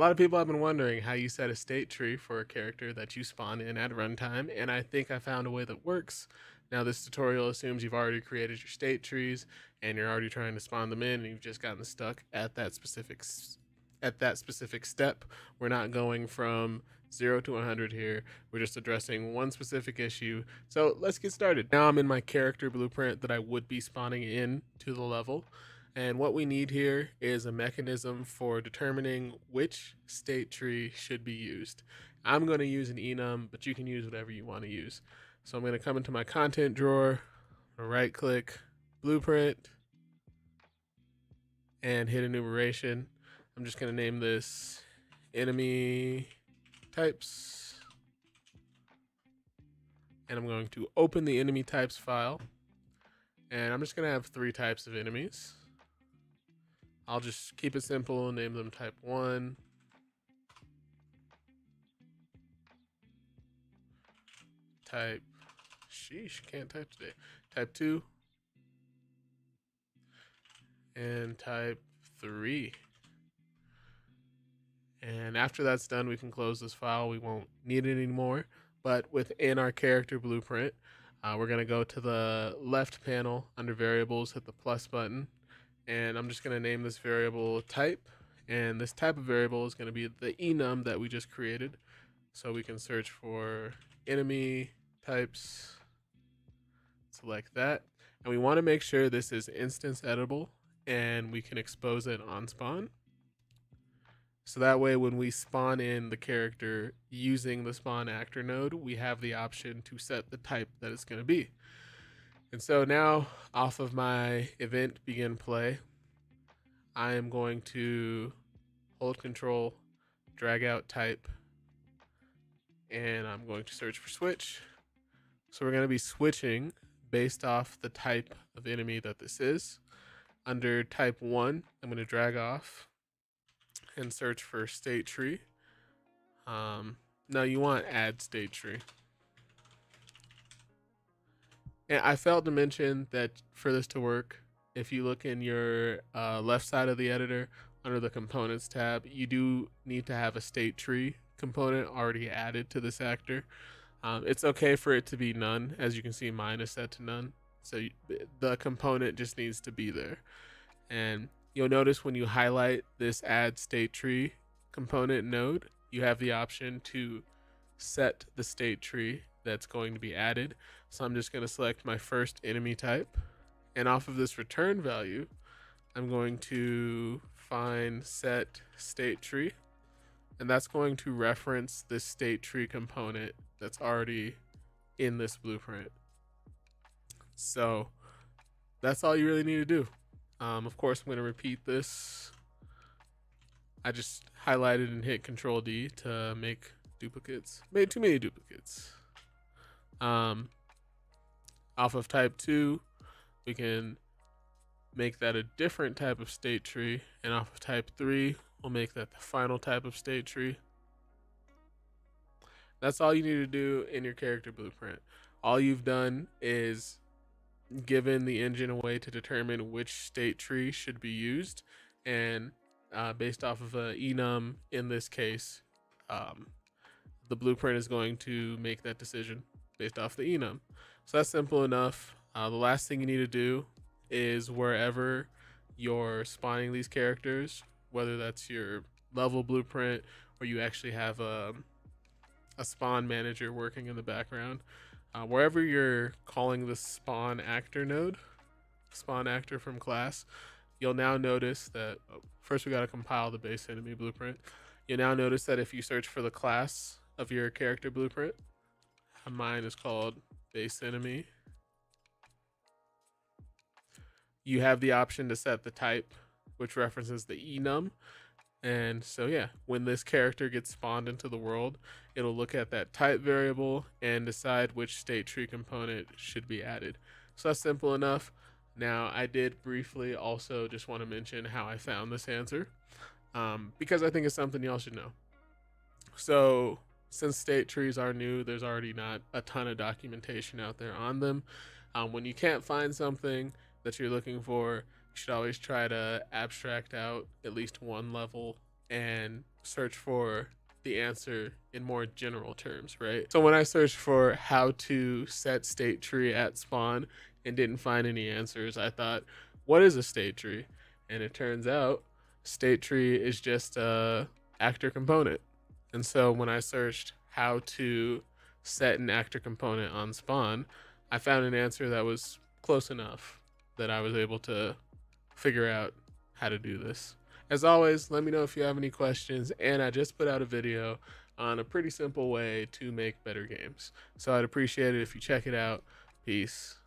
A lot of people have been wondering how you set a state tree for a character that you spawn in at runtime, and I think I found a way that works. Now, this tutorial assumes you've already created your state trees and you're already trying to spawn them in, and you've just gotten stuck at that specific at that specific step. We're not going from 0 to 100 here. We're just addressing one specific issue. So let's get started. Now I'm in my character blueprint that I would be spawning in to the level. And what we need here is a mechanism for determining which state tree should be used. I'm going to use an enum, but you can use whatever you want to use. So I'm going to come into my content drawer, right click, blueprint, and hit enumeration. I'm just going to name this enemy types. And I'm going to open the enemy types file. And I'm just going to have three types of enemies. I'll just keep it simple name them type 1, type, sheesh, can't type today, type 2, and type 3. And after that's done, we can close this file. We won't need it anymore. But within our character blueprint, uh, we're going to go to the left panel under variables, hit the plus button, and I'm just going to name this variable type. And this type of variable is going to be the enum that we just created. So we can search for enemy types, select that. And we want to make sure this is instance editable and we can expose it on spawn. So that way, when we spawn in the character using the spawn actor node, we have the option to set the type that it's going to be. And so now, off of my event begin play, I am going to hold control, drag out type, and I'm going to search for switch. So we're going to be switching based off the type of enemy that this is. Under type 1, I'm going to drag off and search for state tree. Um, now you want add state tree. And I failed to mention that for this to work, if you look in your uh, left side of the editor under the components tab, you do need to have a state tree component already added to this actor. Um, it's okay for it to be none. As you can see, mine is set to none. So the component just needs to be there. And you'll notice when you highlight this add state tree component node, you have the option to set the state tree that's going to be added. So I'm just going to select my first enemy type. And off of this return value, I'm going to find set state tree. And that's going to reference this state tree component that's already in this blueprint. So that's all you really need to do. Um, of course, I'm going to repeat this. I just highlighted and hit Control D to make duplicates. Made too many duplicates. Um, off of type 2, we can make that a different type of state tree. And off of type 3, we'll make that the final type of state tree. That's all you need to do in your character blueprint. All you've done is given the engine a way to determine which state tree should be used, and uh, based off of a enum in this case, um, the blueprint is going to make that decision based off the enum. So that's simple enough. Uh, the last thing you need to do is wherever you're spawning these characters, whether that's your level blueprint or you actually have a, a spawn manager working in the background, uh, wherever you're calling the spawn actor node, spawn actor from class, you'll now notice that oh, first we got to compile the base enemy blueprint. You'll now notice that if you search for the class of your character blueprint, mine is called base enemy. You have the option to set the type, which references the enum, and so yeah, when this character gets spawned into the world, it'll look at that type variable and decide which state tree component should be added. So that's simple enough. Now I did briefly also just want to mention how I found this answer um, because I think it's something y'all should know. So since state trees are new, there's already not a ton of documentation out there on them. Um, when you can't find something that you're looking for, you should always try to abstract out at least one level and search for the answer in more general terms, right? So when I searched for how to set state tree at spawn and didn't find any answers, I thought, what is a state tree? And it turns out state tree is just a actor component. And so when I searched how to set an actor component on spawn, I found an answer that was close enough that I was able to figure out how to do this. As always, let me know if you have any questions, and I just put out a video on a pretty simple way to make better games. So I'd appreciate it if you check it out. Peace.